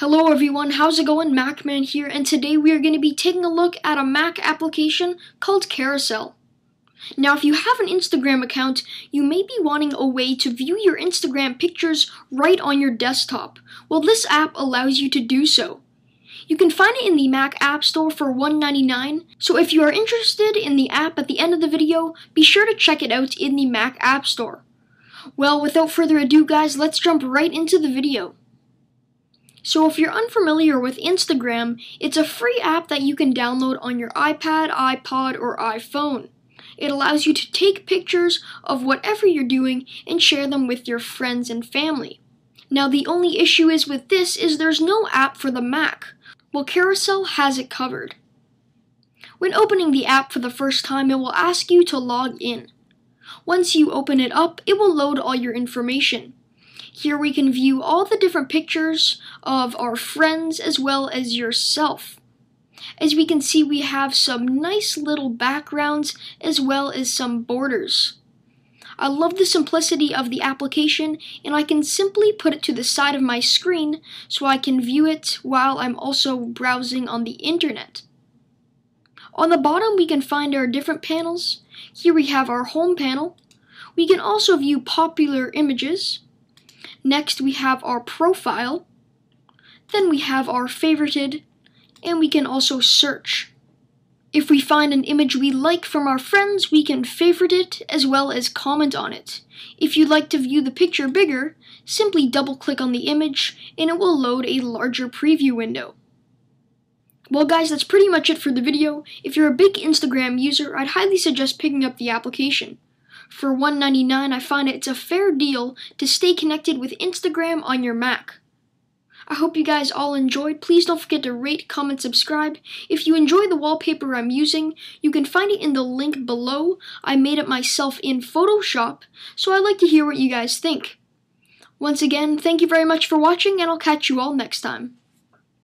Hello everyone, how's it going? MacMan here, and today we are going to be taking a look at a Mac application called Carousel. Now, if you have an Instagram account, you may be wanting a way to view your Instagram pictures right on your desktop. Well, this app allows you to do so. You can find it in the Mac App Store for $1.99, so if you are interested in the app at the end of the video, be sure to check it out in the Mac App Store. Well, without further ado guys, let's jump right into the video. So if you're unfamiliar with Instagram, it's a free app that you can download on your iPad, iPod, or iPhone. It allows you to take pictures of whatever you're doing and share them with your friends and family. Now the only issue is with this is there's no app for the Mac. Well, Carousel has it covered. When opening the app for the first time, it will ask you to log in. Once you open it up, it will load all your information. Here we can view all the different pictures of our friends as well as yourself. As we can see, we have some nice little backgrounds as well as some borders. I love the simplicity of the application and I can simply put it to the side of my screen so I can view it while I'm also browsing on the internet. On the bottom we can find our different panels. Here we have our home panel. We can also view popular images Next, we have our profile. Then we have our favorited, and we can also search. If we find an image we like from our friends, we can favorite it as well as comment on it. If you'd like to view the picture bigger, simply double click on the image and it will load a larger preview window. Well guys, that's pretty much it for the video. If you're a big Instagram user, I'd highly suggest picking up the application. For $1.99, I find it's a fair deal to stay connected with Instagram on your Mac. I hope you guys all enjoyed. Please don't forget to rate, comment, subscribe. If you enjoy the wallpaper I'm using, you can find it in the link below. I made it myself in Photoshop, so I'd like to hear what you guys think. Once again, thank you very much for watching, and I'll catch you all next time.